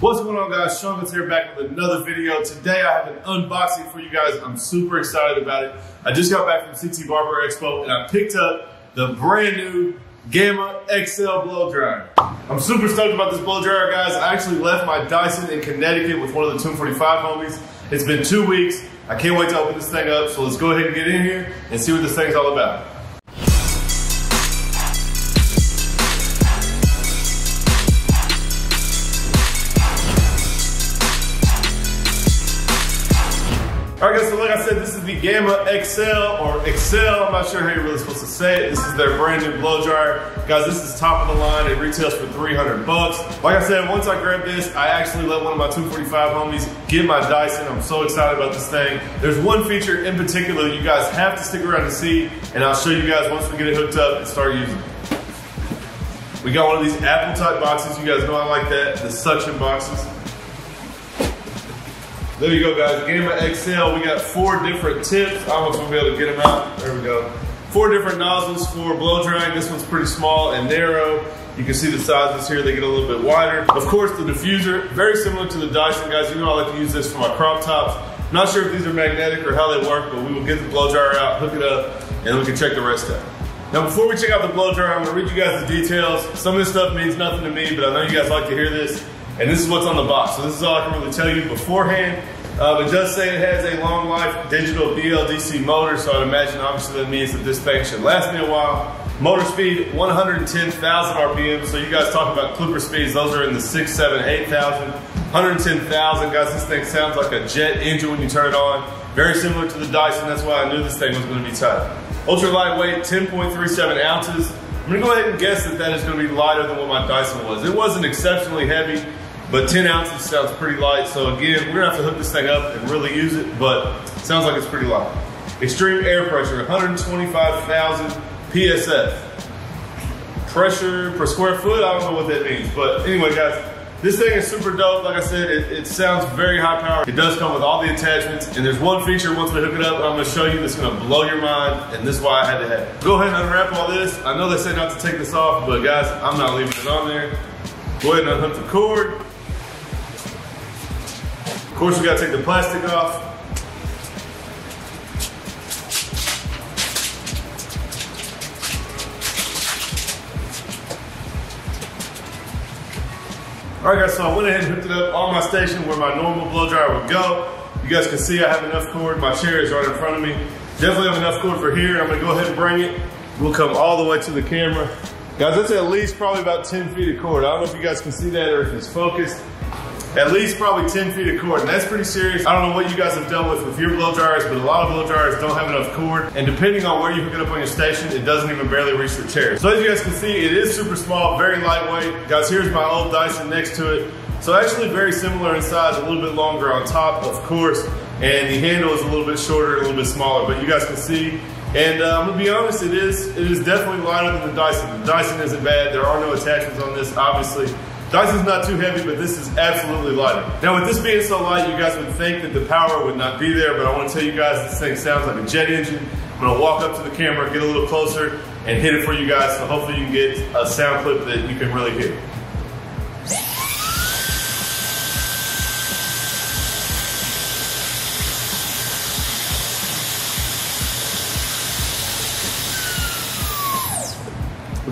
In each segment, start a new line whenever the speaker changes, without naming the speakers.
What's going on guys? Sean Vince here back with another video. Today I have an unboxing for you guys. I'm super excited about it. I just got back from CT Barber Expo and I picked up the brand new Gamma XL blow dryer. I'm super stoked about this blow dryer guys. I actually left my Dyson in Connecticut with one of the Tomb45 homies. It's been two weeks. I can't wait to open this thing up. So let's go ahead and get in here and see what this thing's all about. All right guys, so like I said, this is the Gamma XL or Excel. I'm not sure how you're really supposed to say it. This is their brand new blow dryer. Guys, this is top of the line. It retails for 300 bucks. Like I said, once I grabbed this, I actually let one of my Tomb45 homies get my Dyson. I'm so excited about this thing. There's one feature in particular you guys have to stick around to see, and I'll show you guys once we get it hooked up and start using it. We got one of these Apple type boxes. You guys know I like that, the suction boxes. There you go, guys. Gamma XL. We got four different tips. I don't know if we'll be able to get them out. There we go. Four different nozzles for blow drying. This one's pretty small and narrow. You can see the sizes here. They get a little bit wider. Of course, the diffuser, very similar to the Dyson, guys. You know I like to use this for my crop tops. not sure if these are magnetic or how they work, but we will get the blow dryer out, hook it up, and we can check the rest out. Now, before we check out the blow dryer, I'm gonna read you guys the details. Some of this stuff means nothing to me, but I know you guys like to hear this. And this is what's on the box. So this is all I can really tell you beforehand. Uh, it does say it has a long life digital BLDC motor, so I'd imagine obviously that means that this thing should last me a while. Motor speed, 110,000 RPM. So you guys talk about clipper speeds, those are in the six, seven, 8,000. 110,000, guys, this thing sounds like a jet engine when you turn it on. Very similar to the Dyson, that's why I knew this thing was gonna be tough. Ultra lightweight, 10.37 ounces. I'm gonna go ahead and guess that that is gonna be lighter than what my Dyson was. It wasn't exceptionally heavy, but 10 ounces sounds pretty light. So again, we're gonna have to hook this thing up and really use it, but sounds like it's pretty light. Extreme air pressure, 125,000 PSF. Pressure per square foot, I don't know what that means. But anyway, guys, this thing is super dope. Like I said, it, it, sounds very high power. It does come with all the attachments. And there's one feature once we hook it up, I'm gonna show you that's gonna blow your mind. And this is why I had to have it. Go ahead and unwrap all this. I know they say not to take this off, but guys, I'm not leaving it on there. Go ahead and unhook the cord. Of course, we gotta take the plastic off. All right guys, so I went ahead and hooked it up on my station where my normal blow dryer would go. You guys can see I have enough cord. My chair is right in front of me. Definitely have enough cord for here. I'm gonna go ahead and bring it. We'll come all the way to the camera. Guys, that's at least probably about 10 feet of cord. I don't know if you guys can see that or if it's focused at least probably 10 feet of cord. And that's pretty serious. I don't know what you guys have dealt with with your blow dryers, but a lot of blow dryers don't have enough cord. And depending on where you hook it up on your station, it doesn't even barely reach the chair. So as you guys can see, it is super small, very lightweight. Guys, here's my old Dyson next to it. So actually very similar in size, a little bit longer on top, of course. And the handle is a little bit shorter, a little bit smaller, but you guys can see and uh, I'm gonna be honest, it is it is definitely lighter than the Dyson. The Dyson isn't bad. There are no attachments on this, obviously. Dyson's not too heavy, but this is absolutely lighter. Now with this being so light, you guys would think that the power would not be there, but I wanna tell you guys this thing sounds like a jet engine. I'm gonna walk up to the camera, get a little closer, and hit it for you guys, so hopefully you can get a sound clip that you can really hear.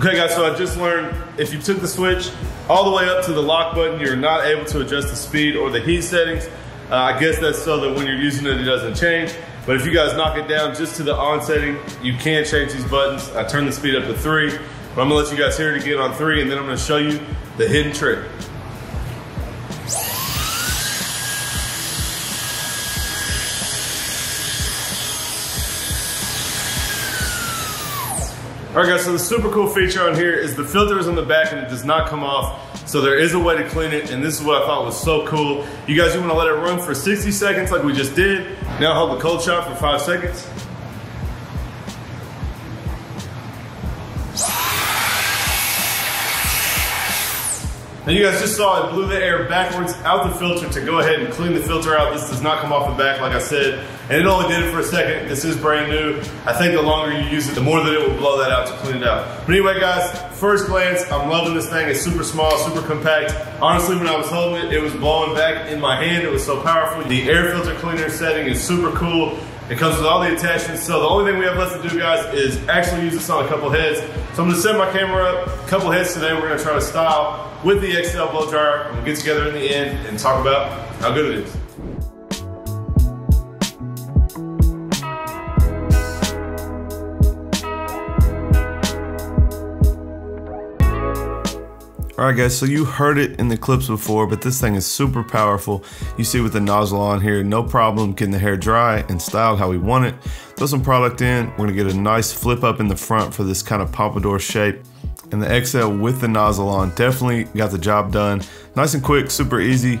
Okay guys, so I just learned if you took the switch all the way up to the lock button, you're not able to adjust the speed or the heat settings. Uh, I guess that's so that when you're using it, it doesn't change. But if you guys knock it down just to the on setting, you can change these buttons. I turn the speed up to three, but I'm gonna let you guys hear it again on three and then I'm gonna show you the hidden trick. All right guys, so the super cool feature on here is the filter is on the back and it does not come off. So there is a way to clean it and this is what I thought was so cool. You guys, you wanna let it run for 60 seconds like we just did. Now hold the cold shot for five seconds. Now you guys just saw it blew the air backwards out the filter to go ahead and clean the filter out. This does not come off the back like I said, and it only did it for a second. This is brand new. I think the longer you use it, the more that it will blow that out to clean it out. But anyway guys, first glance, I'm loving this thing. It's super small, super compact. Honestly, when I was holding it, it was blowing back in my hand. It was so powerful. The air filter cleaner setting is super cool. It comes with all the attachments. So the only thing we have left to do, guys, is actually use this on a couple heads. So I'm gonna set my camera up, a couple heads today. We're gonna try to style with the XL blow dryer. We'll get together in the end and talk about how good it is. Alright guys, so you heard it in the clips before, but this thing is super powerful. You see with the nozzle on here, no problem getting the hair dry and styled how we want it. Throw some product in, we're gonna get a nice flip up in the front for this kind of pompadour shape. And the XL with the nozzle on definitely got the job done. Nice and quick, super easy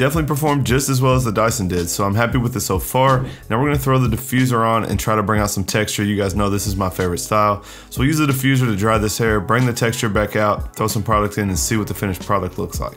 definitely performed just as well as the Dyson did, so I'm happy with it so far. Now we're gonna throw the diffuser on and try to bring out some texture. You guys know this is my favorite style. So we'll use the diffuser to dry this hair, bring the texture back out, throw some product in and see what the finished product looks like.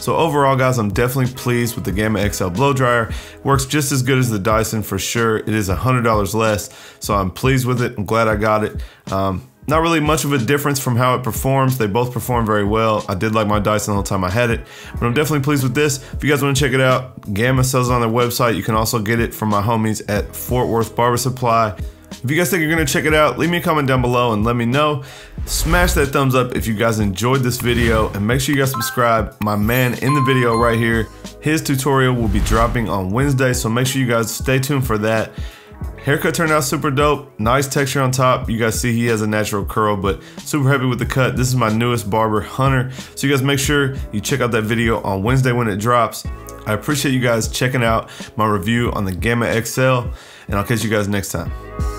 So overall guys, I'm definitely pleased with the Gamma XL blow dryer. Works just as good as the Dyson for sure. It is $100 less, so I'm pleased with it. I'm glad I got it. Um, not really much of a difference from how it performs. They both perform very well. I did like my Dyson the whole time I had it, but I'm definitely pleased with this. If you guys want to check it out, Gamma sells it on their website. You can also get it from my homies at Fort Worth Barber Supply. If you guys think you're gonna check it out, leave me a comment down below and let me know. Smash that thumbs up if you guys enjoyed this video and make sure you guys subscribe. My man in the video right here, his tutorial will be dropping on Wednesday, so make sure you guys stay tuned for that. Haircut turned out super dope. Nice texture on top. You guys see he has a natural curl, but super happy with the cut. This is my newest barber, Hunter. So you guys make sure you check out that video on Wednesday when it drops. I appreciate you guys checking out my review on the Gamma XL, and I'll catch you guys next time.